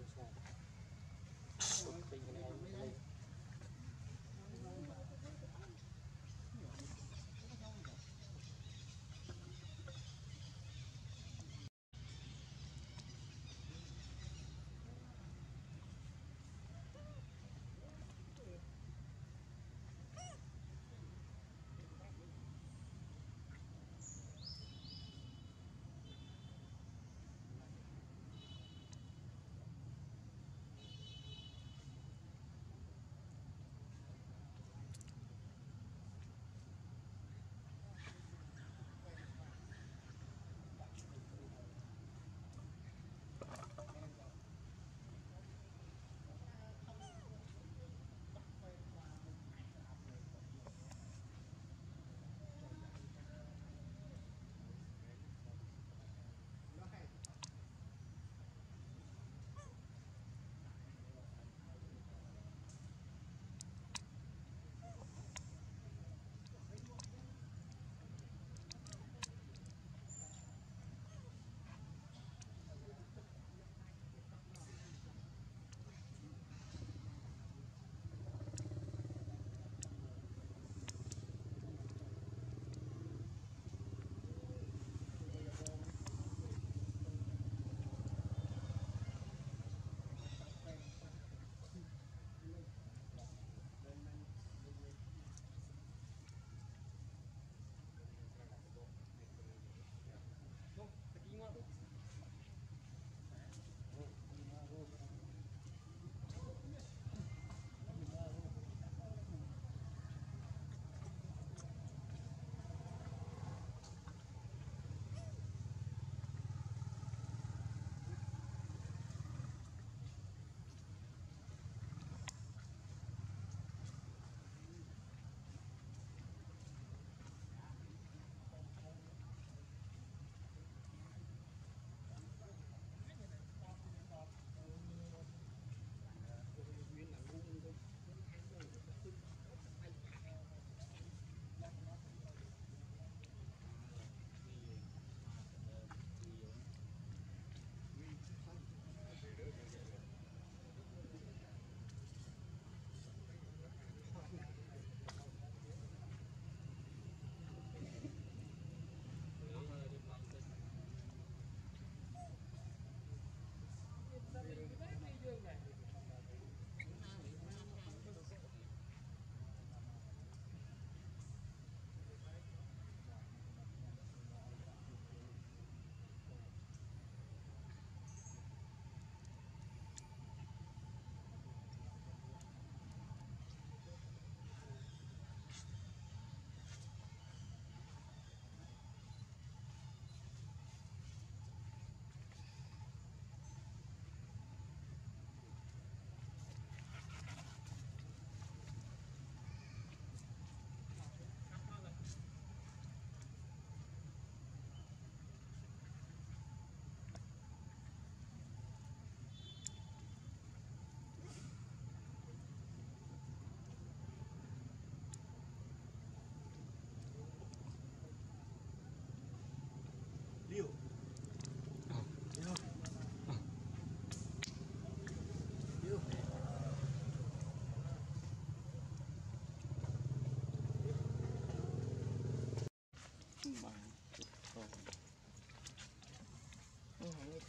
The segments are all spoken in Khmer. things home.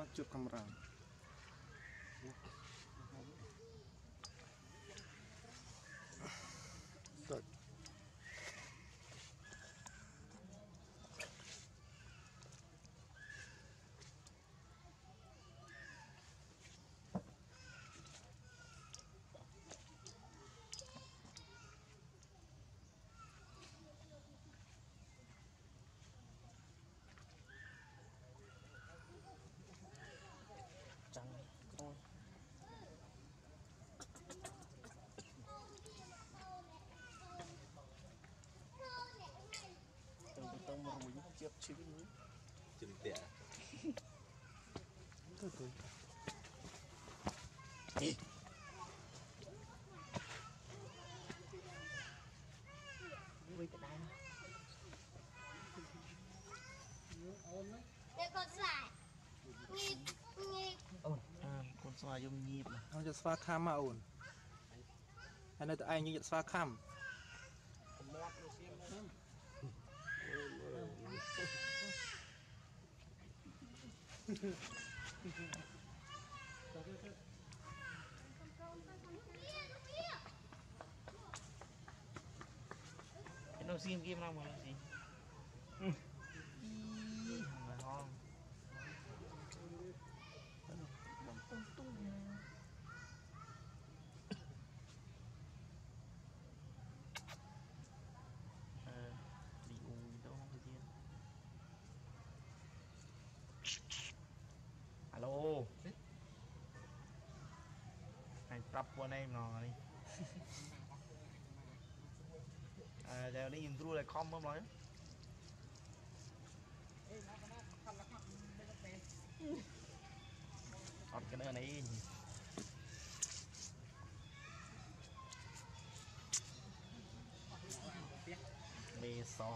masjid kamera ជាប់ឈឺជំទាក់ទៅទៅអីវិញក្តៅអូននេះកូនស្វាយងៀបងៀបអូនតាមកូនស្វាយយំងៀបអូនយកស្វាខាំមកអូនហើយនៅតែឯងយកស្វាខាំ nó xin kim nào mà nó gì អាឡូអញប្រាប់ពួកណែម្ដងនេះអឺតែនេះយើងត្រួតឲ្យខំមើលម្ដងអេមកណាខំលខំមិនទៅអត់កណើនេះ mê so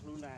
跑路呢。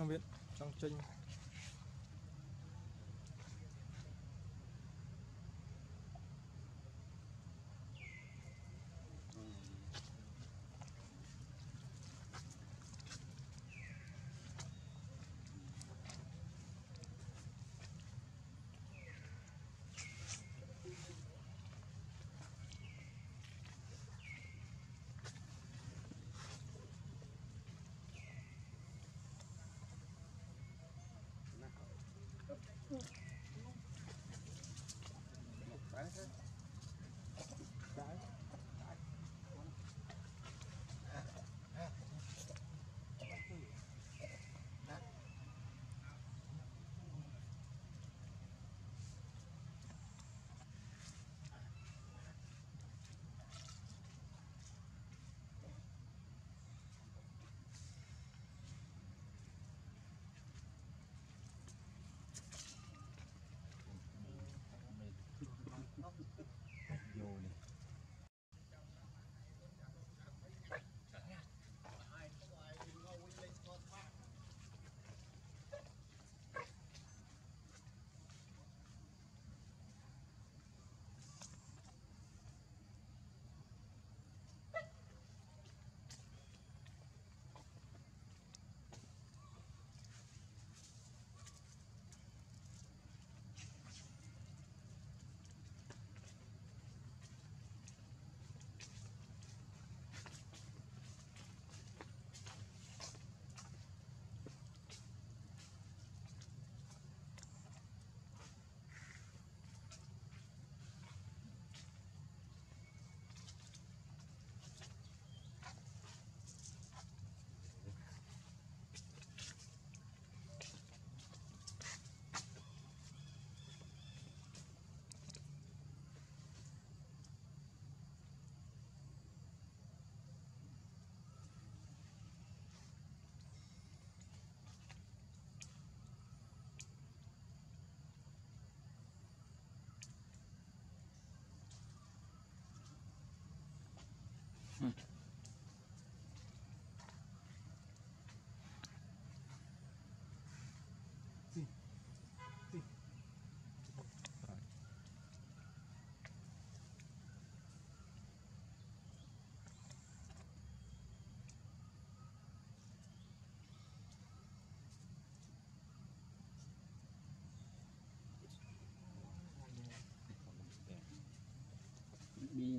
nha viện trong tranh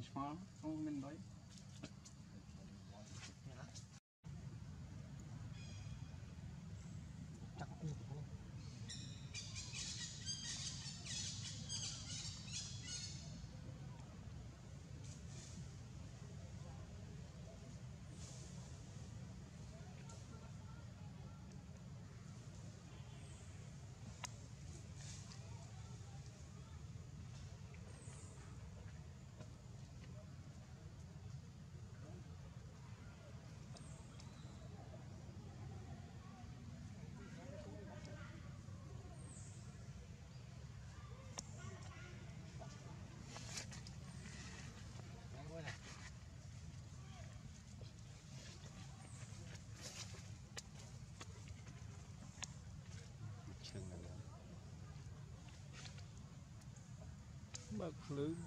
benchmark, kung kumindoy. clue.